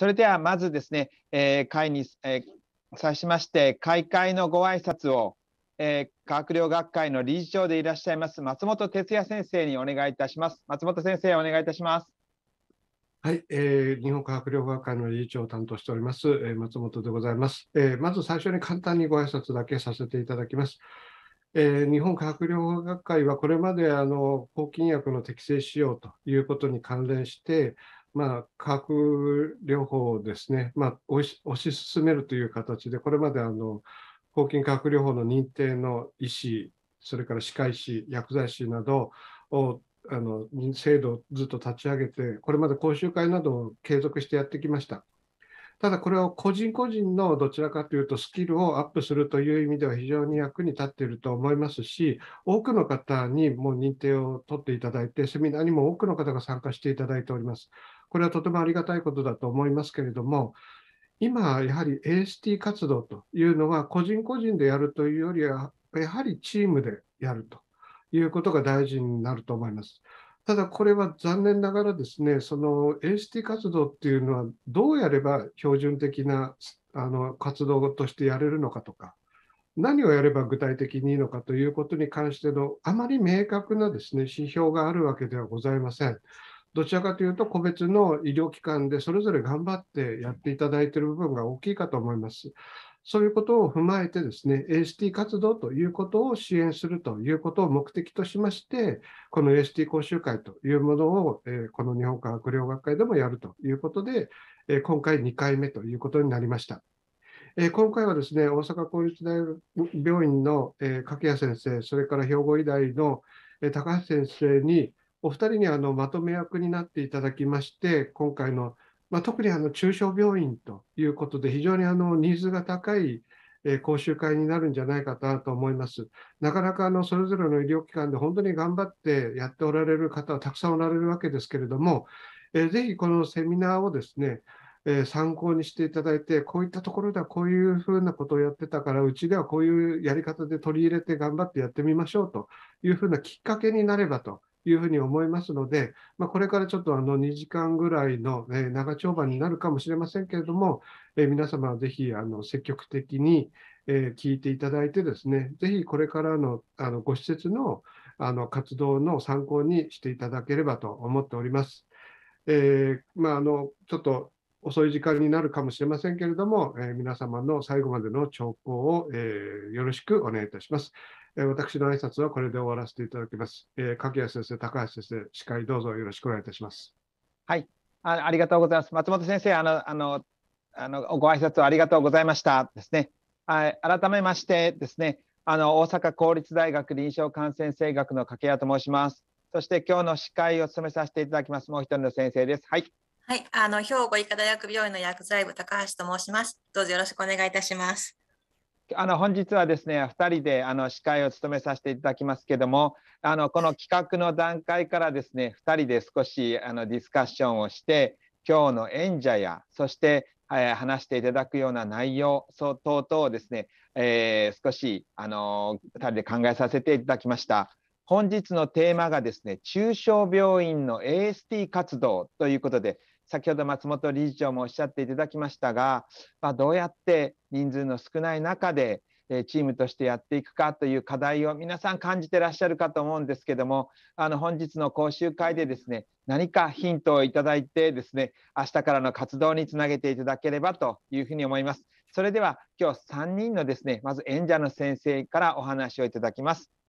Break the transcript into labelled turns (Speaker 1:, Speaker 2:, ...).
Speaker 1: それではまずですね、えー、会に、えー、際しまして開会のご挨拶を、えー、科学療学会の理事長でいらっしゃいます松本哲也先生にお願いいたします。松本先生、お願いいたします。
Speaker 2: はい、えー、日本科学療学会の理事長を担当しております、えー、松本でございます、えー、まず最初に簡単にご挨拶だけさせていただきます。えー、日本科学療学会はこれまであの抗菌薬の適正使用ということに関連して、まあ、化学療法をですね、まあ、推し進めるという形で、これまであの抗菌化学療法の認定の医師、それから歯科医師、薬剤師などをあの制度をずっと立ち上げて、これまで講習会などを継続してやってきました。ただこれを個人個人のどちらかというとスキルをアップするという意味では非常に役に立っていると思いますし、多くの方にもう認定を取っていただいて、セミナーにも多くの方が参加していただいております。これはとてもありがたいことだと思いますけれども、今、やはり AST 活動というのは、個人個人でやるというよりは、やはりチームでやるということが大事になると思います。ただ、これは残念ながらですね、その AST 活動っていうのは、どうやれば標準的なあの活動としてやれるのかとか、何をやれば具体的にいいのかということに関しての、あまり明確なですね指標があるわけではございません。どちらかというと、個別の医療機関でそれぞれ頑張ってやっていただいている部分が大きいかと思います。そういうことを踏まえてですね、AST 活動ということを支援するということを目的としまして、この AST 講習会というものを、えこの日本科学療学会でもやるということで、え今回2回目ということになりました。え今回はですね、大阪公立大学病院の、え掛谷先生、それから兵庫医大の、え高橋先生に、お二人にあのまとめ役になっていただきまして、今回の、まあ、特にあの中小病院ということで、非常にあのニーズが高いえ講習会になるんじゃないかなと思います。なかなかあのそれぞれの医療機関で本当に頑張ってやっておられる方はたくさんおられるわけですけれども、えー、ぜひこのセミナーをですね、え、参考にしていただいて、こういったところではこういうふうなことをやってたから、うちではこういうやり方で取り入れて頑張ってやってみましょうというふうなきっかけになればというふうに思いますので、まあ、これからちょっとあの2時間ぐらいの、え長丁場になるかもしれませんけれども、え皆様はぜひあの積極的に、え聞いていただいてですね、ぜひこれからのあのご施設のあの活動の参考にしていただければと思っております。えー、まあ、あのちょっと遅い時間になるかもしれませんけれども、えー、皆様の最後までの聴講を、えー、よろしくお願いいたします。え私の挨拶はこれで終わらせていただきます。えー、柿谷先生、高橋先生、司会どうぞよろしくお願いいたします。
Speaker 1: はいあ、ありがとうございます。松本先生、あの、あの、あのご挨拶ありがとうございましたですね。はい、改めましてですね、あの大阪公立大学臨床感染生学の掛谷と申します。そして今日の司会を務めさせていただきます。もう一人の先生です。はい。
Speaker 3: はい、あの兵庫医科大学病院の薬剤部高橋と申します。どうぞよろしくお願いいたします。
Speaker 1: あの本日はですね2人であの司会を務めさせていただきますけどもあのこの企画の段階からですね2人で少しあのディスカッションをして今日の演者やそして、えー、話していただくような内容等々をですね、えー、少しあの2人で考えさせていただきました。本日のテーマがですね中小病院の AST 活動ということで先ほど松本理事長もおっしゃっていただきましたが、まあ、どうやって人数の少ない中でチームとしてやっていくかという課題を皆さん感じてらっしゃるかと思うんですけどもあの本日の講習会でですね何かヒントをいただいてですね明日からの活動につなげていただければというふうに思います。それでは今日3人のですねまず演者の先生からお話をいただきます。